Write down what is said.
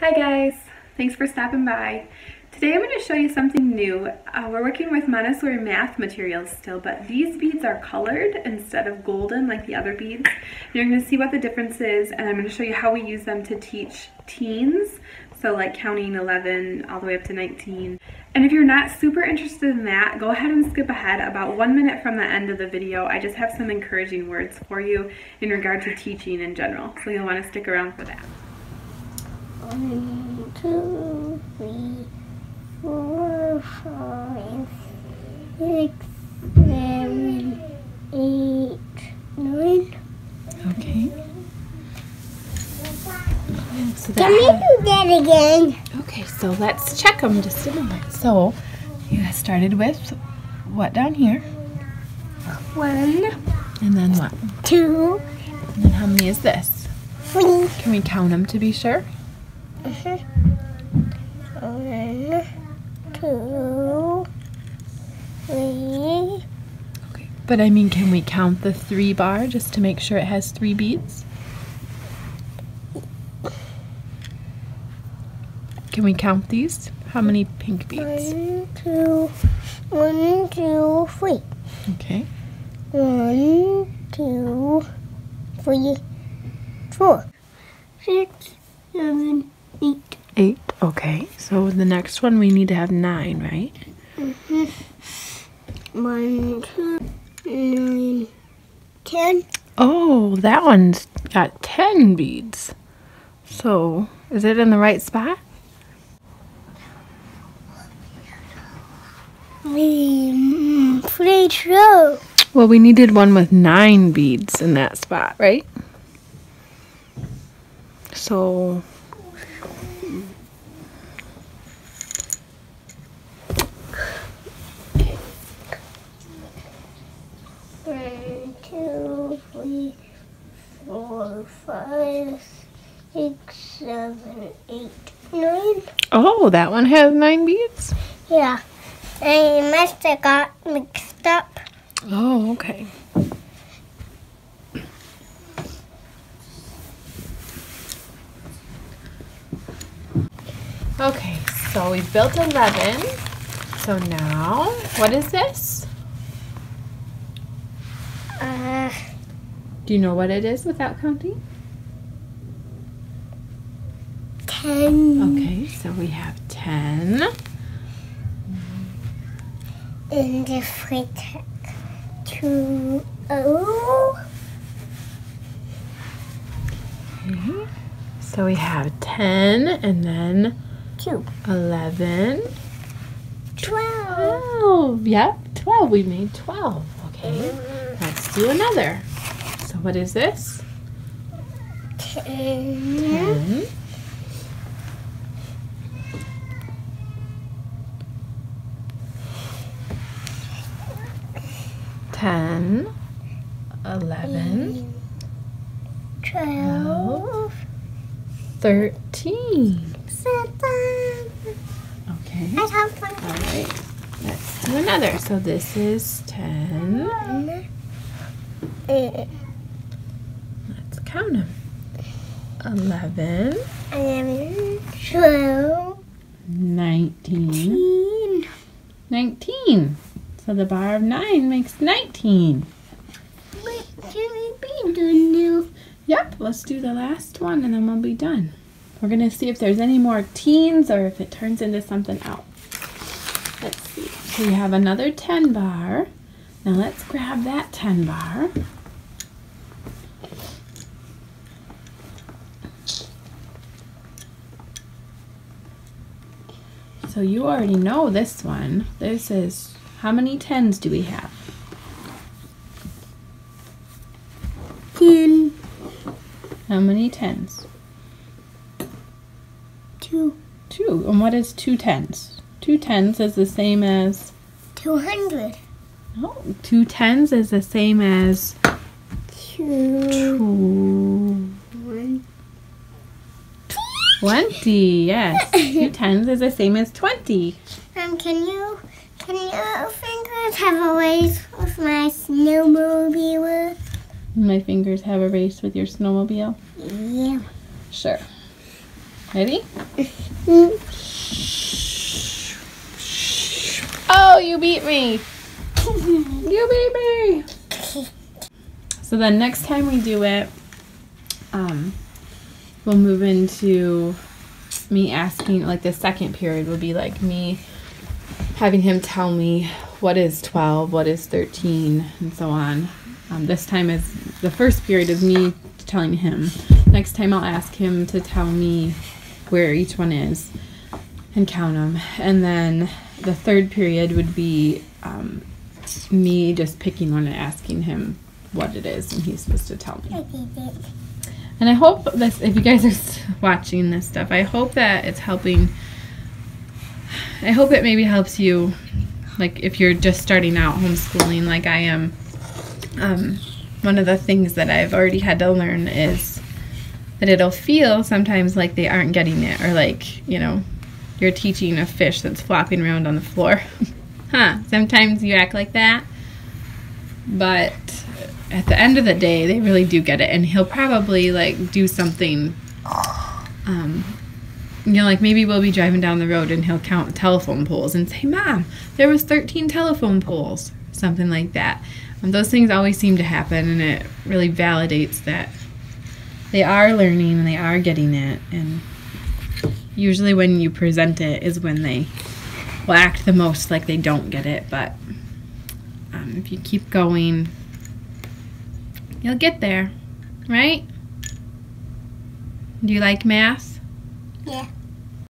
Hi guys, thanks for stopping by. Today I'm going to show you something new. Uh, we're working with Montessori math materials still, but these beads are colored instead of golden like the other beads. You're going to see what the difference is and I'm going to show you how we use them to teach teens, so like counting 11 all the way up to 19. And if you're not super interested in that, go ahead and skip ahead about one minute from the end of the video. I just have some encouraging words for you in regard to teaching in general, so you'll want to stick around for that. One, two, three, four, five, six, seven, eight, nine. Okay. So Can we do that again? Okay, so let's check them just a moment. So you started with what down here? One, And then what? two, And then how many is this? three. Can we count them to be sure? One, two, three. Okay. But I mean, can we count the three bar just to make sure it has three beads? Can we count these? How many pink beads? One, two, one, two, three. Okay. One, two, three, four, six, seven, eight. Eight. Okay. So the next one we need to have nine, right? Mm-hmm. One, two, nine, ten. Oh, that one's got 10 beads. So, is it in the right spot? We pretty true. Well, we needed one with nine beads in that spot, right? So, One, two, three, four, five, six, seven, eight, nine. oh, that one has nine beads? Yeah. I must have got mixed up. Oh, okay. Okay, so we've built 11. So now, what is this? Uh, Do you know what it is without counting? ten. Okay, so we have 10. in the flick two oh Okay. So we have 10 and then two 11. twelve 12. Yep, 12. We made 12. Okay, mm-hmm. let's do another. So what is this? ten 10. Ten, eleven, twelve thirteen. seven Okay. I have one All right. Let's do another. So this is ten. uh, Let's count them. Eleven, eleven twelve nineteen, teen nineteen. 19. So the bar of nine makes nineteen. what can we be doing now Yep, let's do the last one and then we'll be done. We're gonna see if there's any more teens or if it turns into something else. Let's see. So you have another 10 bar. Now let's grab that 10 bar. So you already know this one. This is, how many 10s do we have? ten How many 10s? two Two. And what is two tens? Two tens is the same as. 200. No, two tens is the same as. two Two. 20. Yes. two tens is the same as 20. Um, can you, can your fingers have a race with my snowmobile? My fingers have a race with your snowmobile. Yeah. Sure. Ready? Oh, you beat me. You beat me. So then next time we do it, um, we'll move into me asking, like the second period will be like me having him tell me what is 12, what is 13, and so on. Um, this time is the first period is me telling him. Next time I'll ask him to tell me where each one is and count them. And then the third period would be um, me just picking one and asking him what it is, and he's supposed to tell me. And I hope this, if you guys are watching this stuff, I hope that it's helping. I hope it maybe helps you, like if you're just starting out homeschooling, like I am. Um, one of the things that I've already had to learn is that it'll feel sometimes like they aren't getting it, or like you know, you're teaching a fish that's flopping around on the floor. huh? Sometimes you act like that, but at the end of the day, they really do get it, and he'll probably like do something. Um, you know, like maybe we'll be driving down the road and he'll count telephone poles and say, "Mom, there was 13 telephone poles," something like that. And those things always seem to happen, and it really validates that they are learning and they are getting it. And usually, when you present it, is when they will act the most like they don't get it. But um, if you keep going, You'll get there, right? Do you like math? Yeah.